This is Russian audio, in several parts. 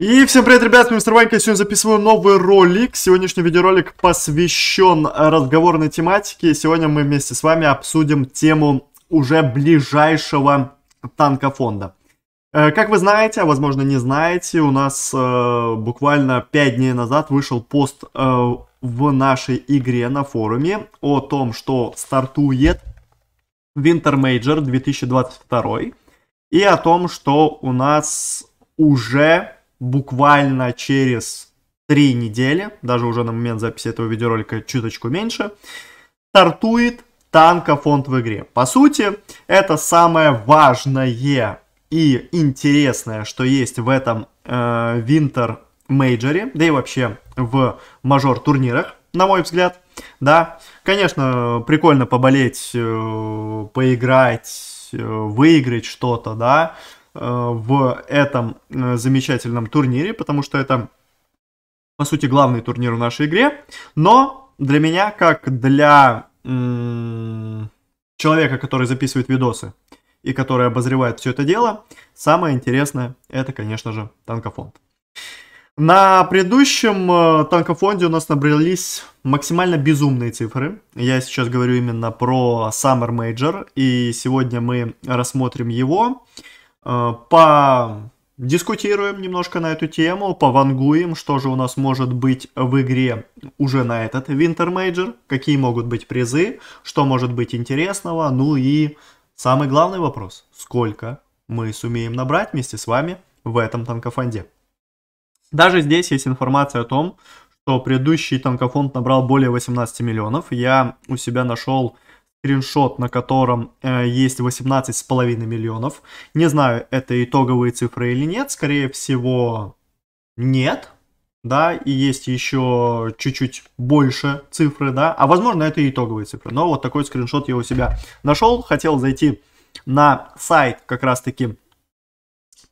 И всем привет, ребят, мистер Ванька, сегодня записываю новый ролик. Сегодняшний видеоролик посвящен разговорной тематике. Сегодня мы вместе с вами обсудим тему уже ближайшего танкофонда. Э, как вы знаете, а возможно не знаете, у нас э, буквально 5 дней назад вышел пост э, в нашей игре на форуме о том, что стартует Winter Major 2022 и о том, что у нас уже буквально через три недели, даже уже на момент записи этого видеоролика чуточку меньше, стартует танкофонд в игре. По сути, это самое важное и интересное, что есть в этом э, Winter Major, да и вообще в мажор турнирах, на мой взгляд. Да, конечно, прикольно поболеть, э, поиграть, э, выиграть что-то, да, в этом э, замечательном турнире, потому что это, по сути, главный турнир в нашей игре. Но для меня, как для человека, который записывает видосы и который обозревает все это дело, самое интересное это, конечно же, танкофонд. На предыдущем э, танкофонде у нас набрались максимально безумные цифры. Я сейчас говорю именно про Summer Major, и сегодня мы рассмотрим его. Э, подискутируем немножко на эту тему, повангуем, что же у нас может быть в игре уже на этот Winter Major, какие могут быть призы, что может быть интересного, ну и самый главный вопрос, сколько мы сумеем набрать вместе с вами в этом танкофонде. Даже здесь есть информация о том, что предыдущий танкофонд набрал более 18 миллионов. Я у себя нашел скриншот, на котором э, есть 18,5 миллионов. Не знаю, это итоговые цифры или нет. Скорее всего, нет. Да, и есть еще чуть-чуть больше цифры, да. А возможно, это итоговые цифры. Но вот такой скриншот я у себя нашел. Хотел зайти на сайт как раз-таки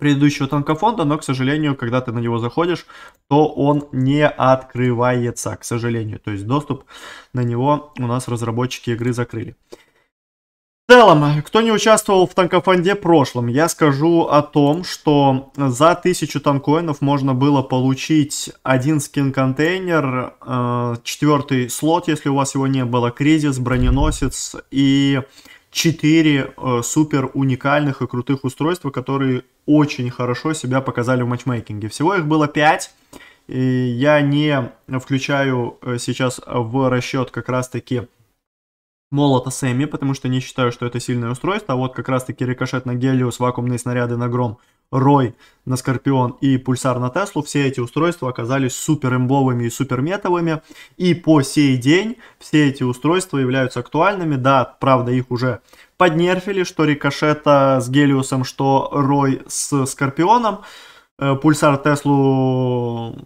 предыдущего танкофонда, но, к сожалению, когда ты на него заходишь, то он не открывается, к сожалению. То есть доступ на него у нас разработчики игры закрыли. В целом, кто не участвовал в танкофонде прошлом, я скажу о том, что за 1000 танкоинов можно было получить один скин-контейнер, э, четвертый слот, если у вас его не было, кризис, броненосец и 4 э, супер уникальных и крутых устройства, которые очень хорошо себя показали в матчмейкинге. Всего их было 5. И я не включаю э, сейчас в расчет как раз-таки молота Сэмми, потому что не считаю, что это сильное устройство. А вот как раз-таки рикошет на Гелиус, вакуумные снаряды на Гром, Рой на Скорпион и Пульсар на Теслу. Все эти устройства оказались супер имбовыми и супер метовыми. И по сей день все эти устройства являются актуальными. Да, правда, их уже поднерфили, что рикошета с Гелиусом, что Рой с Скорпионом. Э, пульсар Теслу,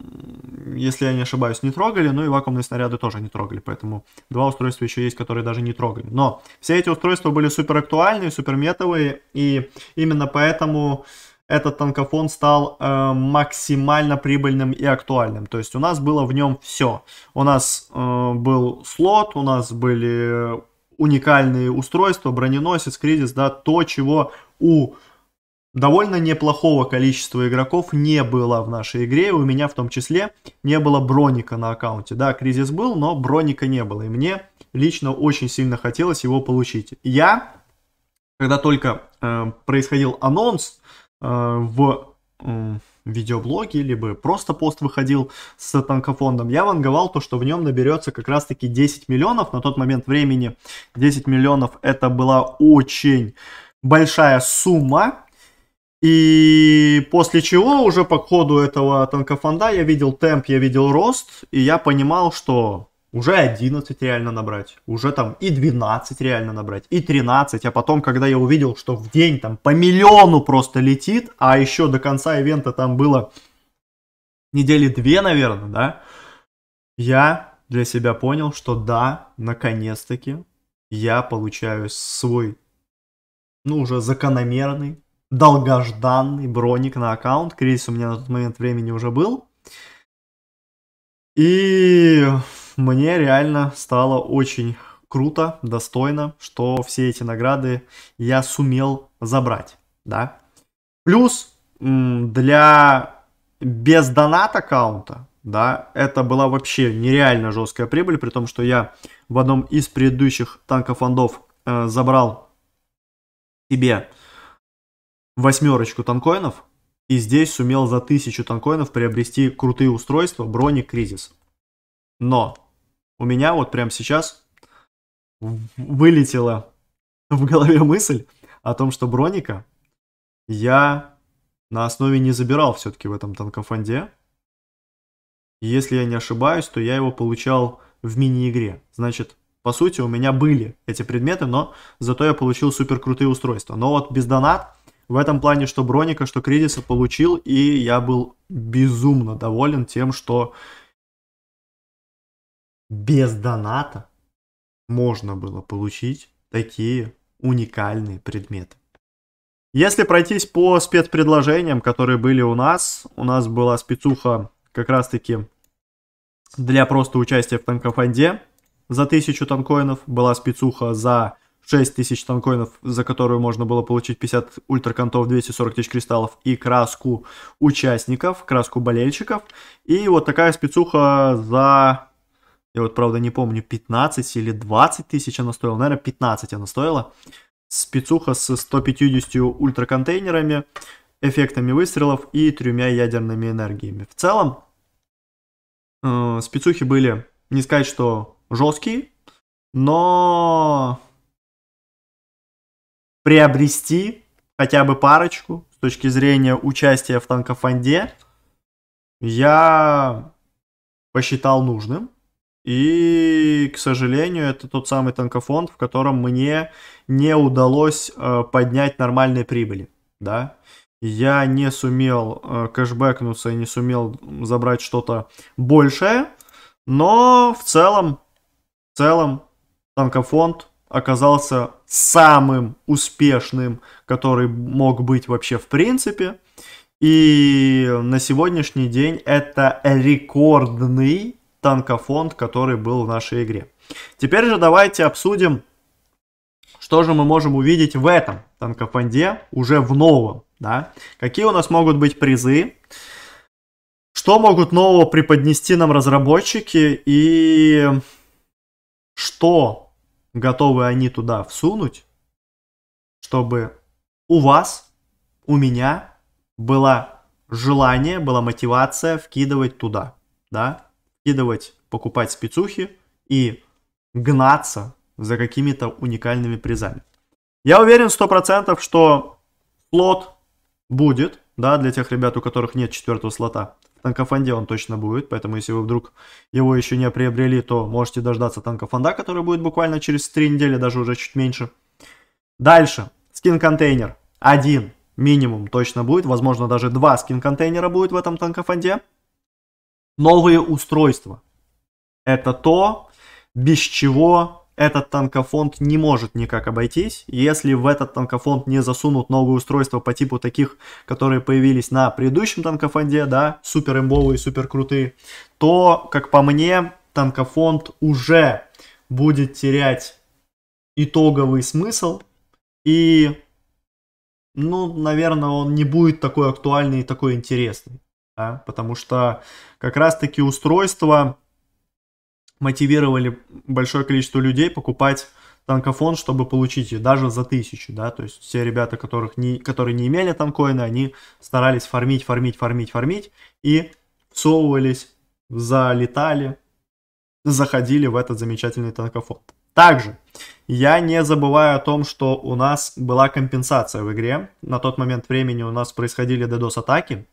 если я не ошибаюсь, не трогали, ну и вакуумные снаряды тоже не трогали, поэтому два устройства еще есть, которые даже не трогали. Но все эти устройства были супер актуальные, супер метовые, и именно поэтому этот танкофон стал э, максимально прибыльным и актуальным. То есть у нас было в нем все. У нас э, был слот, у нас были уникальные устройства, броненосец, кризис, да, то, чего у довольно неплохого количества игроков не было в нашей игре, у меня в том числе не было броника на аккаунте. Да, кризис был, но броника не было, и мне лично очень сильно хотелось его получить. Я, когда только э, происходил анонс в э, видеоблоге, либо просто пост выходил с танкофондом, я ванговал то, что в нем наберется как раз-таки 10 миллионов. На тот момент времени 10 миллионов это была очень большая сумма, и после чего уже по ходу этого танкофонда я видел темп, я видел рост, и я понимал, что уже 11 реально набрать, уже там и 12 реально набрать, и 13, а потом, когда я увидел, что в день там по миллиону просто летит, а еще до конца ивента там было недели две, наверное, да, я для себя понял, что да, наконец-таки я получаю свой, ну, уже закономерный долгожданный броник на аккаунт. Кризис у меня на тот момент времени уже был. И мне реально стало очень круто, достойно, что все эти награды я сумел забрать, да. Плюс для без донат аккаунта, да, это была вообще нереально жесткая прибыль, при том, что я в одном из предыдущих танкофондов э, забрал себе восьмерочку танкоинов, и здесь сумел за тысячу танкоинов приобрести крутые устройства броник кризис. Но у меня вот прямо сейчас вылетела в голове мысль о том, что броника я на основе не забирал все-таки в этом танкофонде. Если я не ошибаюсь, то я его получал в мини-игре. Значит, по сути, у меня были эти предметы, но зато я получил супер крутые устройства. Но вот без донат в этом плане, что Броника, что Кризиса получил, и я был безумно доволен тем, что без доната можно было получить такие уникальные предметы. Если пройтись по спецпредложениям, которые были у нас, у нас была спецуха как раз-таки для просто участия в танкофонде за 1000 танкоинов, была спецуха за 6000 танкоинов, за которую можно было получить 50 ультракантов, 240 тысяч кристаллов и краску участников, краску болельщиков. И вот такая спецуха за, я вот правда не помню, 15 или 20 тысяч она стоила, наверное 15 она стоила спецуха с 150 ультраконтейнерами, эффектами выстрелов и тремя ядерными энергиями. В целом, э, спецухи были, не сказать, что жесткие, но приобрести хотя бы парочку с точки зрения участия в танкофонде я посчитал нужным. И, к сожалению, это тот самый танкофонд, в котором мне не удалось э, поднять нормальные прибыли, да. Я не сумел э, кэшбэкнуться и не сумел забрать что-то большее, но в целом, в целом танкофонд оказался самым успешным, который мог быть вообще в принципе. И на сегодняшний день это рекордный танкофонд, который был в нашей игре. Теперь же давайте обсудим, что же мы можем увидеть в этом танкофонде, уже в новом. Да? Какие у нас могут быть призы, что могут нового преподнести нам разработчики и что готовы они туда всунуть, чтобы у вас, у меня было желание, была мотивация вкидывать туда, да, вкидывать, покупать спецухи и гнаться за какими-то уникальными призами. Я уверен 100%, что слот будет, да, для тех ребят, у которых нет четвертого слота. В танкофонде он точно будет, поэтому если вы вдруг его еще не приобрели, то можете дождаться танкофонда, который будет буквально через 3 недели, даже уже чуть меньше. Дальше, скин-контейнер. Один минимум точно будет, возможно даже два скин-контейнера будет в этом танкофонде новые устройства. Это то, без чего этот танкофонд не может никак обойтись. Если в этот танкофонд не засунут новые устройства по типу таких, которые появились на предыдущем танкофонде, да, супер имбовые, супер крутые, то, как по мне, танкофонд уже будет терять итоговый смысл и, ну, наверное, он не будет такой актуальный и такой интересный да, потому что как раз-таки устройства мотивировали большое количество людей покупать танкофон, чтобы получить ее даже за тысячу, да, то есть все ребята, которых не, которые не имели танкоины, они старались фармить, фармить, фармить, фармить и всовывались, залетали, заходили в этот замечательный танкофон. Также я не забываю о том, что у нас была компенсация в игре. На тот момент времени у нас происходили DDoS-атаки,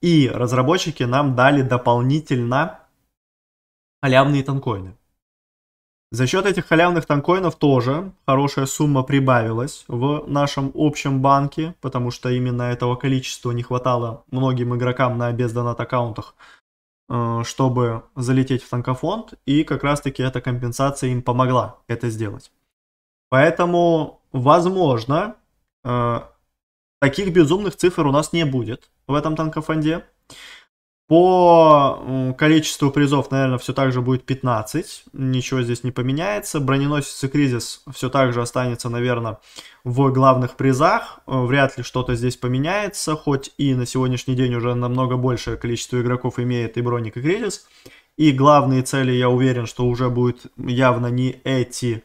и разработчики нам дали дополнительно халявные танкоины. За счет этих халявных танкоинов тоже хорошая сумма прибавилась в нашем общем банке, потому что именно этого количества не хватало многим игрокам на бездонат аккаунтах, э, чтобы залететь в танкофонд, и как раз таки эта компенсация им помогла это сделать. Поэтому, возможно, э, таких безумных цифр у нас не будет в этом танкофонде. По количеству призов, наверное, все так же будет 15. Ничего здесь не поменяется. Броненосец и кризис все так же останется, наверное, в главных призах. Вряд ли что-то здесь поменяется, хоть и на сегодняшний день уже намного большее количество игроков имеет и броник, и кризис. И главные цели, я уверен, что уже будет явно не эти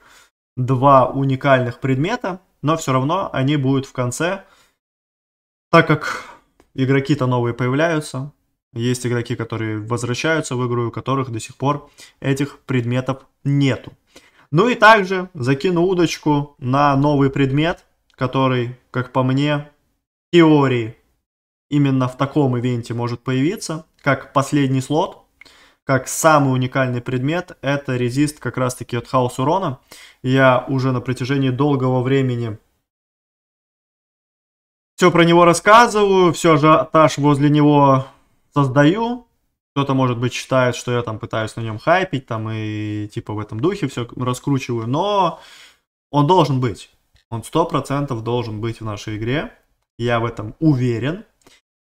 два уникальных предмета, но все равно они будут в конце, так как игроки-то новые появляются, есть игроки, которые возвращаются в игру, у которых до сих пор этих предметов нету. Ну и также закину удочку на новый предмет, который, как по мне, в теории именно в таком ивенте может появиться, как последний слот, как самый уникальный предмет, это резист как раз таки от хаос урона. Я уже на протяжении долгого времени все про него рассказываю, все ажиотаж возле него создаю. Кто-то, может быть, считает, что я там пытаюсь на нем хайпить, там и типа в этом духе все раскручиваю, но он должен быть. Он сто процентов должен быть в нашей игре. Я в этом уверен.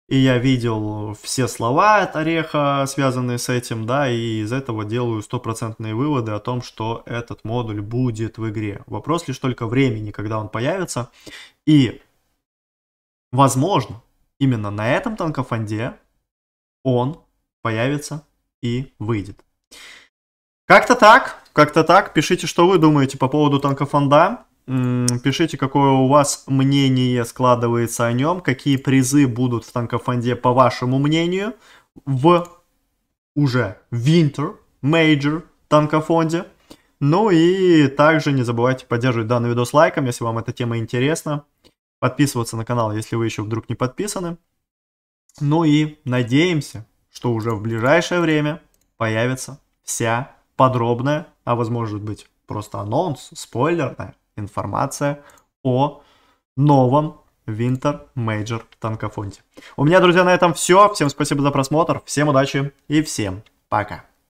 И я видел все слова от Ореха, связанные с этим, да, и из этого делаю стопроцентные выводы о том, что этот модуль будет в игре. Вопрос лишь только времени, когда он появится. И, возможно, именно на этом танкофонде он появится и выйдет. Как-то так, как-то так. Пишите, что вы думаете по поводу танкофонда. Пишите, какое у вас мнение складывается о нем, какие призы будут в танкофонде, по вашему мнению, в уже Winter Major танкофонде. Ну и также не забывайте поддерживать данный видос лайком, если вам эта тема интересна. Подписываться на канал, если вы еще вдруг не подписаны. Ну и надеемся, что уже в ближайшее время появится вся подробная, а возможно быть просто анонс, спойлерная информация о новом Winter Major танкофонте. У меня, друзья, на этом все. Всем спасибо за просмотр, всем удачи и всем пока.